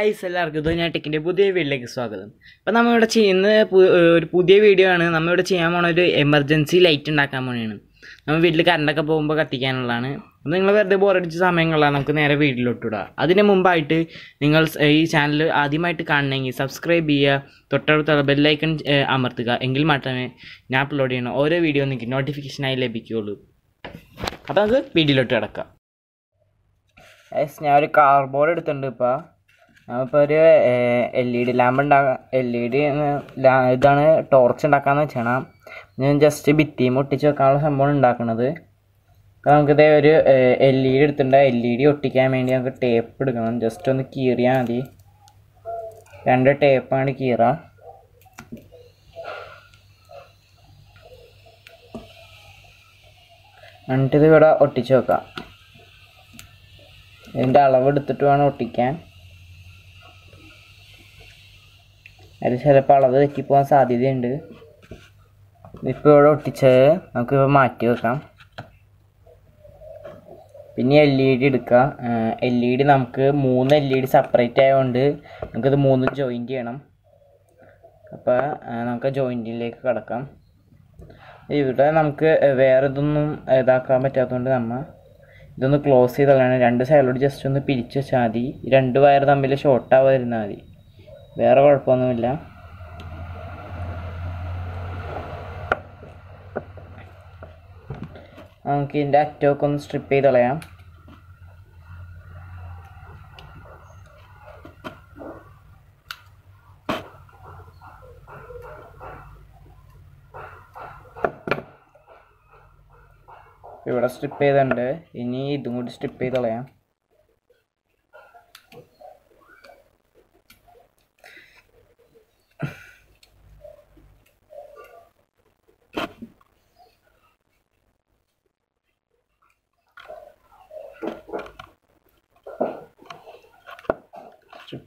Guys എല്ലാവർക്കും ധോനി ടെക്കിന്റെ പുതിയ വീഡിയോയിലേക്ക് സ്വാഗതം. അപ്പോൾ നമ്മളിവിടെ ചെയ്യുന്ന ഒരു പുതിയ വീഡിയോ ആണ്. നമ്മളിവിടെ ചെയ്യാൻ പോണ ഒരു എമർജൻസി ലൈറ്റ് ഉണ്ടാക്കാൻ പോണെയാണ് നമ്മൾ വീട്ടിൽ കറണ്ടൊക്കെ പോകുമ്പോൾ കത്തിക്കാനുള്ളതാണ്. അപ്പം നിങ്ങൾ വെറുതെ ബോറടിച്ച സമയങ്ങളാണ് നമുക്ക് നേരെ വീട്ടിലോട്ട് ഇടുക അതിന് മുമ്പായിട്ട് നിങ്ങൾ ഈ ചാനൽ ആദ്യമായിട്ട് കാണണമെങ്കിൽ സബ്സ്ക്രൈബ് ചെയ്യുക തൊട്ടടുത്തുള്ള ബെല്ലൈക്കൺ അമർത്തുക. എങ്കിൽ മാത്രമേ ഞാൻ അപ്ലോഡ് ചെയ്യണം ഓരോ വീഡിയോ നിങ്ങൾക്ക് നോട്ടിഫിക്കേഷനായി ലഭിക്കുകയുള്ളൂ. അപ്പോൾ നമുക്ക് വീഡിയോയിലോട്ട് കിടക്കാം. ഞാൻ ഒരു കാർബോർഡ് എടുത്തിട്ടുണ്ട് ഇപ്പോൾ ഇപ്പോൾ ഒരു എൽ ഇ ഡി ലാമ്പ് ഉണ്ടാക്കാൻ എൽ ഇ ഡി ഇതാണ് ടോർച്ച് ഉണ്ടാക്കാന്ന് വെച്ചാണ്. ഞാൻ ജസ്റ്റ് ഭിത്തിയും ഒട്ടിച്ച് വെക്കാനുള്ള സംഭവം ഉണ്ടാക്കുന്നത് അപ്പോൾ ഒരു എൽ ഇ ഡി എടുത്തിട്ടുണ്ട്. എൽ ഇ ഡി ഒട്ടിക്കാൻ വേണ്ടി നമുക്ക് ടേപ്പ് എടുക്കണം. ജസ്റ്റ് ഒന്ന് കീറിയാൽ മതി. രണ്ട് ടേപ്പാണ് കീറാം. എന്നിട്ടിത് ഇവിടെ ഒട്ടിച്ച് വെക്കാം. ഇതിന്റെ അളവ് എടുത്തിട്ട് വേണം ഒട്ടിക്കാൻ. അതിൽ ചിലപ്പോൾ അളവ് തെറ്റിപ്പോകാൻ സാധ്യതയുണ്ട്. ഇപ്പോൾ ഇവിടെ ഒട്ടിച്ചത് നമുക്കിപ്പോൾ മാറ്റി വെക്കാം. പിന്നെ എൽ ഇ ഡി എടുക്കാം. എൽ ഇ ഡി നമുക്ക് മൂന്ന് എൽ ഇ ഡി സെപ്പറേറ്റ് ആയതുകൊണ്ട് നമുക്കിത് മൂന്ന് ജോയിന്റ് ചെയ്യണം. അപ്പോൾ നമുക്ക് ജോയിന്റിലേക്ക് കിടക്കാം. ഇവിടെ നമുക്ക് വേറെ ഇതൊന്നും ഇതാക്കാൻ പറ്റാത്തതുകൊണ്ട് നമ്മൾ ഇതൊന്ന് ക്ലോസ് ചെയ്ത് രണ്ട് സൈഡിലോട്ട് ജസ്റ്റ് ഒന്ന് പിരിച്ച് വെച്ചാൽ മതി. രണ്ട് വയർ തമ്മിൽ ഷോർട്ടാവാതിരുന്നാൽ മതി. വേറെ കുഴപ്പമൊന്നുമില്ല. നമുക്ക് ഇതിന്റെ അറ്റമൊക്കെ ഒന്ന് സ്ട്രിപ്പ് ചെയ്ത് കളയാം. ഇവിടെ സ്ട്രിപ്പ് ചെയ്തിട്ടുണ്ട്. ഇനി ഇതും കൂടി സ്ട്രിപ്പ് ചെയ്ത് കളയാം.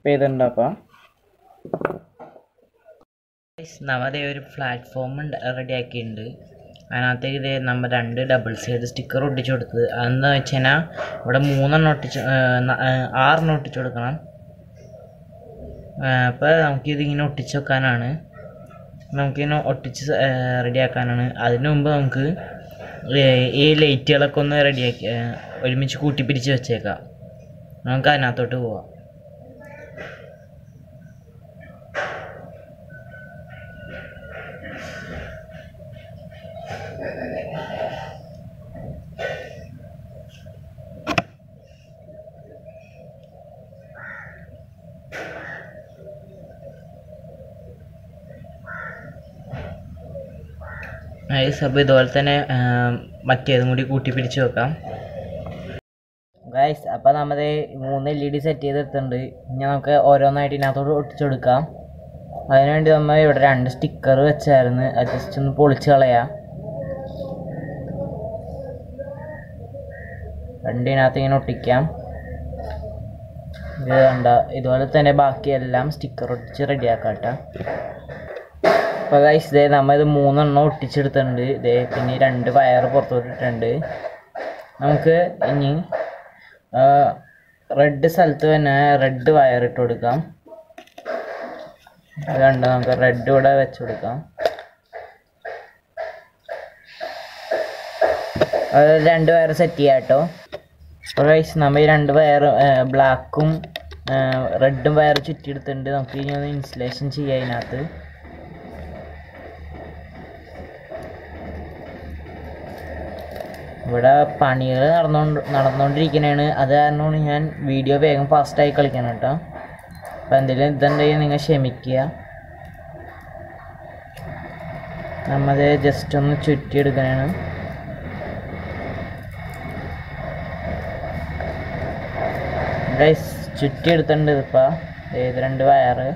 സ്ട്രിപ്പ് ചെയ്തിട്ടുണ്ട് അപ്പം നമ്മുടെ ഒരു പ്ലാറ്റ്ഫോം റെഡി ആക്കിയിട്ടുണ്ട്. അതിനകത്തേക്ക് ഇത് നമ്മൾ രണ്ട് ഡബിൾ സൈഡ് സ്റ്റിക്കർ ഒട്ടിച്ചു കൊടുത്തത്. അതെന്താ വെച്ച് കഴിഞ്ഞാൽ ഇവിടെ മൂന്നെണ്ണം ഒട്ടിച്ച് ആറെണ്ണം ഒട്ടിച്ചു കൊടുക്കണം. അപ്പോൾ നമുക്കിതിങ്ങനെ ഒട്ടിച്ച് വെക്കാനാണ്. നമുക്കിങ്ങനെ ഒട്ടിച്ച് റെഡിയാക്കാനാണ് അതിനു മുമ്പ് നമുക്ക് ഈ ലൈറ്റുകളൊക്കെ ഒന്ന് റെഡിയാക്കി ഒരുമിച്ച് കൂട്ടിപ്പിടിച്ച് വെച്ചേക്കാം. നമുക്ക് അതിനകത്തോട്ട് പോവാം. ഈ സബ് ഇതുപോലെ തന്നെ മറ്റേതും കൂടി കൂട്ടി പിടിച്ച് വെക്കാം. ഗൈസ് അപ്പോൾ നമ്മൾ മൂന്ന് എൽ ഇ ഡി സെറ്റ് ചെയ്തെടുത്തിട്ടുണ്ട്. ഇനി നമുക്ക് ഓരോന്നായിട്ട് ഇതിനകത്തോട്ട് ഒട്ടിച്ചു കൊടുക്കാം. അതിനുവേണ്ടി നമ്മൾ ഇവിടെ രണ്ട് സ്റ്റിക്കർ വെച്ചായിരുന്നു. അത് ജസ്റ്റ് ഒന്ന് പൊളിച്ച് കളയാം. രണ്ടിനകത്ത് ഇങ്ങനെ ഒട്ടിക്കാം. ഇത് കണ്ട? ഇതുപോലെ തന്നെ ബാക്കിയെല്ലാം സ്റ്റിക്കർ ഒട്ടിച്ച് റെഡിയാക്കാം കേട്ടോ. അപ്പോൾ ഗൈസ് ഇതേ നമ്മൾ ഇത് മൂന്നെണ്ണം ഒട്ടിച്ചെടുത്തിട്ടുണ്ട്. ഇതേ പിന്നെ രണ്ട് വയർ പുറത്തോട്ടിട്ടുണ്ട് നമുക്ക് ഇനി റെഡ് സ്ഥലത്ത് തന്നെ റെഡ് വയർ ഇട്ട് കൊടുക്കാം. കണ്ട്? നമുക്ക് റെഡ് ഇവിടെ വെച്ച് കൊടുക്കാം. രണ്ട് വയർ സെറ്റ് ചെയ്യാം കേട്ടോ. ഗൈസ് നമ്മൾ ഈ രണ്ട് വയർ ബ്ലാക്കും റെഡും വയർ ചുറ്റിയെടുത്തിട്ടുണ്ട്. നമുക്ക് ഇനി ഒന്ന് ഇൻസ്റ്റലേഷൻ ചെയ്യാം അതിനകത്ത് ഇവിടെ പണികൾ നടന്നുകൊണ്ട് നടന്നുകൊണ്ടിരിക്കുന്നതാണ് അത് കാരണമാണ് ഞാൻ വീഡിയോ വേഗം ഫാസ്റ്റായി കളിക്കണം കേട്ടോ അപ്പോൾ എന്തെങ്കിലും ഇതുണ്ടെങ്കിൽ നിങ്ങൾ ക്ഷമിക്കുക. നമ്മത് ജസ്റ്റ് ഒന്ന് ചുറ്റിയെടുക്കാനാണ് ഗൈസ് ചുറ്റിയെടുത്തിട്ടുണ്ട് ഇതിപ്പോൾ ഏത് രണ്ട് വയറ്.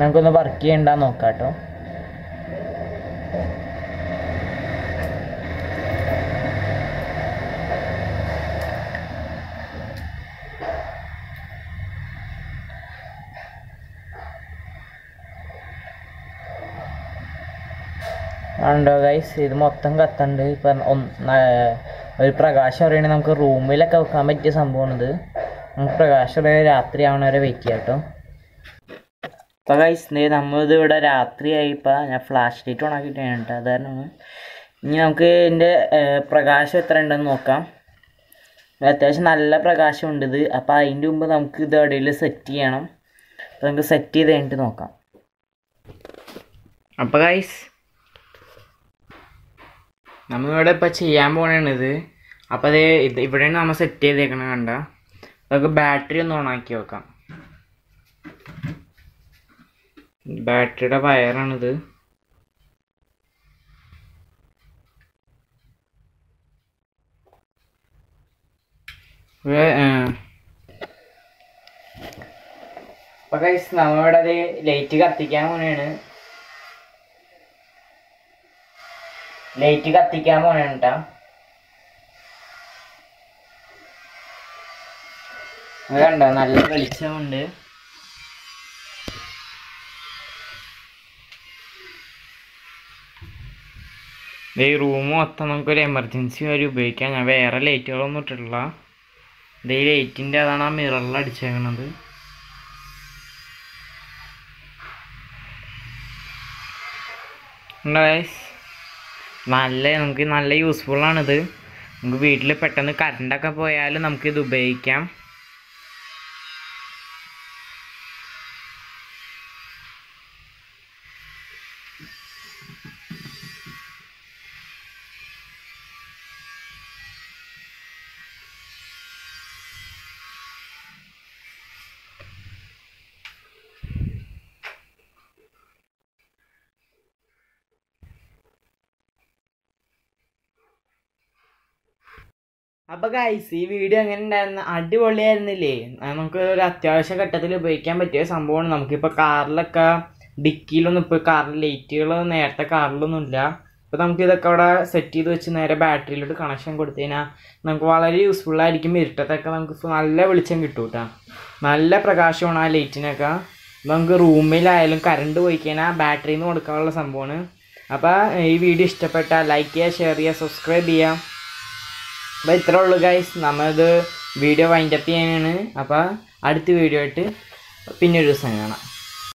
നമുക്കൊന്ന് വർക്ക് ചെയ്യണ്ട നോക്കാം കേട്ടോ ഉണ്ടോ ഗൈസ് ഇത് മൊത്തം കത്തുണ്ട്. ഇപ്പം ഒരു പ്രകാശം പറയുകയാണെങ്കിൽ നമുക്ക് റൂമിലൊക്കെ വെക്കാൻ പറ്റിയ സംഭവമാണിത് നമുക്ക് പ്രകാശം രാത്രി ആവണ വരെ വെയിറ്റ് ചെയ്യാം കേട്ടോ അപ്പോൾ ഗൈസ് നമ്മളിത് ഇവിടെ രാത്രിയായി ഇപ്പൊ ഞാൻ ഫ്ലാഷ് ലൈറ്റ് ഓൺ ആക്കിയിട്ടാണ് കേട്ടോ. അത് കാരണമാണ്. ഇനി നമുക്ക് ഇതിന്റെ പ്രകാശം എത്ര ഉണ്ടെന്ന് നോക്കാം. അത്യാവശ്യം നല്ല പ്രകാശം ഉണ്ട് ഇത്. അപ്പോൾ അതിന്റെ മുമ്പ് നമുക്ക് ഇത് എവിടെയെങ്കിലും സെറ്റ് ചെയ്യണം. അപ്പോൾ നമുക്ക് സെറ്റ് ചെയ്ത് കഴിഞ്ഞിട്ട് നോക്കാം. അപ്പോൾ ഗൈസ് നമ്മളിവിടെ ഇപ്പോൾ ചെയ്യാൻ പോകണത് അപ്പോൾ അത് ഇത് ഇവിടെയാണ് നമ്മൾ സെറ്റ് ചെയ്തേക്കണം കണ്ട. നമുക്ക് ബാറ്ററി ഒന്ന് ഓണാക്കി വെക്കാം. ബാറ്ററിയുടെ വയറാണിത്. അപ്പോൾ കഴിച്ച് നമ്മളിവിടെ അത് ലൈറ്റ് കത്തിക്കാൻ പോണേണ്. ലൈറ്റ് കത്തിക്കാൻ പോണേണ് കേട്ടാ കണ്ടോ? നല്ല വെളിച്ചമുണ്ട്. ഈ റൂം മൊത്തം നമുക്കൊരു എമർജൻസി വരെ ഉപയോഗിക്കാം. ഞാൻ വേറെ ലൈറ്റുകളൊന്നും ഇട്ടിട്ടില്ല. ഇത് ഈ ലൈറ്റിന്റെ അതാണ് ആ മിററിൽ അടിച്ചേക്കണത്. ഗൈസ് നല്ല നമുക്ക് നല്ല യൂസ്ഫുള്ളാണിത് നമുക്ക് വീട്ടിൽ പെട്ടെന്ന് കറണ്ടൊക്കെ പോയാലും നമുക്കിത് ഉപയോഗിക്കാം. അപ്പൊ ഗൈസ് ഈ വീഡിയോ എങ്ങനെ ഉണ്ടായിരുന്നു? അടിപൊളിയായിരുന്നില്ലേ? നമുക്ക് ഒരു അത്യാവശ്യ ഘട്ടത്തിൽ ഉപയോഗിക്കാൻ പറ്റിയ സംഭവമാണ്. നമുക്കിപ്പോൾ കാറിലൊക്കെ ഡിക്കിയിലൊന്നും ഇപ്പോൾ കാറിൽ ലൈറ്റുകൾ നേരത്തെ കാറിലൊന്നും ഇല്ല അപ്പോൾ നമുക്ക് ഇതൊക്കെ അവിടെ സെറ്റ് ചെയ്ത് വെച്ച് നേരെ ബാറ്ററിയിലോട്ട് കണക്ഷൻ കൊടുത്തു കഴിഞ്ഞാൽ നമുക്ക് വളരെ യൂസ്ഫുൾ ആയിരിക്കും. ഇരുട്ടത്തൊക്കെ നമുക്ക് നല്ല വെളിച്ചം കിട്ടും കേട്ടോ നല്ല പ്രകാശമാണ് ആ ലൈറ്റിനൊക്കെ. നമുക്ക് റൂമിലായാലും കറണ്ട് പോയി കഴിഞ്ഞാൽ ബാറ്ററിയിൽ നിന്ന് കൊടുക്കാനുള്ള സംഭവമാണ്. അപ്പോൾ ഈ വീഡിയോ ഇഷ്ടപ്പെട്ടാൽ ലൈക്ക് ചെയ്യുക ഷെയർ ചെയ്യുക സബ്സ്ക്രൈബ് ചെയ്യുക. അപ്പോൾ ഇത്രേ ഉള്ളൂ ഗൈസ് നമ്മളത് വീഡിയോ വൈൻഡപ്പ് ചെയ്യാനാണ്. അപ്പോൾ അടുത്ത വീഡിയോ ആയിട്ട് പിന്നെ ഒരു ദിവസം കാണാം.